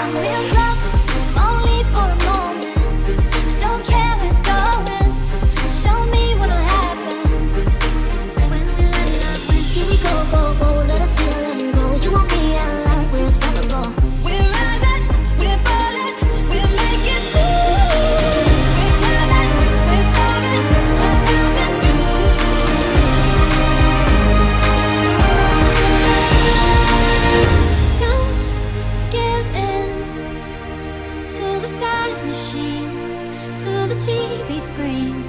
Come real close, the TV screen.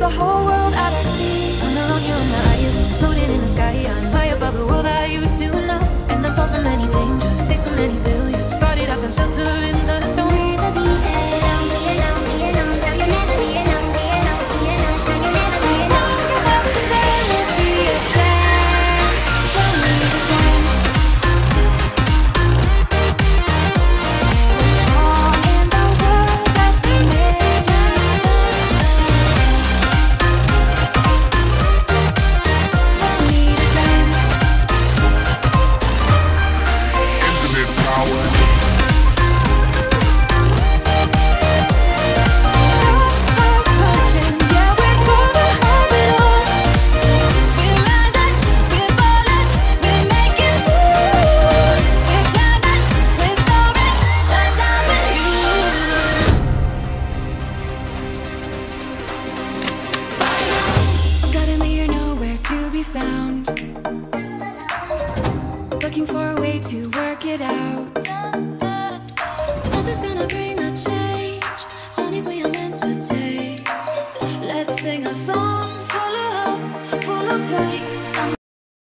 the whole world